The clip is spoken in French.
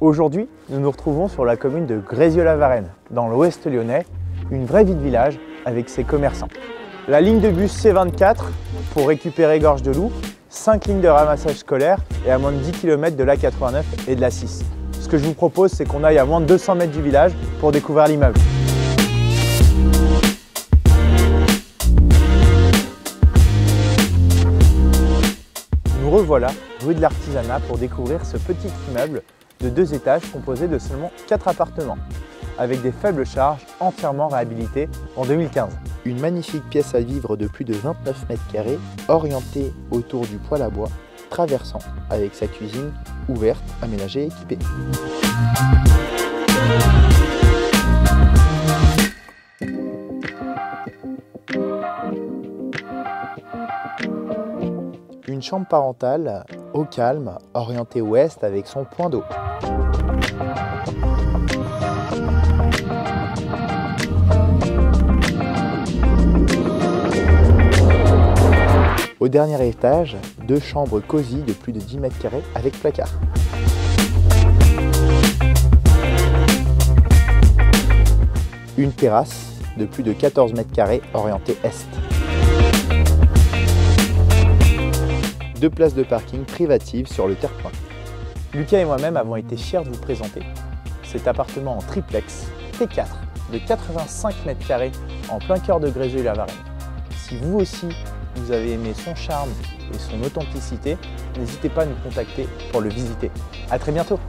Aujourd'hui, nous nous retrouvons sur la commune de Grézieux-la-Varenne, dans l'ouest lyonnais, une vraie ville-village avec ses commerçants. La ligne de bus C24 pour récupérer Gorge de Loup, 5 lignes de ramassage scolaire et à moins de 10 km de l'A89 et de l'A6. Ce que je vous propose, c'est qu'on aille à moins de 200 mètres du village pour découvrir l'immeuble. Nous revoilà rue de l'Artisanat pour découvrir ce petit immeuble de deux étages composé de seulement 4 appartements, avec des faibles charges entièrement réhabilités en 2015. Une magnifique pièce à vivre de plus de 29 mètres carrés, orientée autour du poêle à bois, traversant avec sa cuisine ouverte, aménagée et équipée. Une chambre parentale calme, orientée ouest avec son point d'eau. Au dernier étage, deux chambres cosy de plus de 10 mètres carrés avec placard. Une terrasse de plus de 14 mètres carrés orientée est. Deux places de parking privatives sur le terre-point. Lucas et moi-même avons été fiers de vous présenter cet appartement en triplex T4 de 85 mètres carrés en plein cœur de Grézieux-la-Varenne. Si vous aussi vous avez aimé son charme et son authenticité, n'hésitez pas à nous contacter pour le visiter. A très bientôt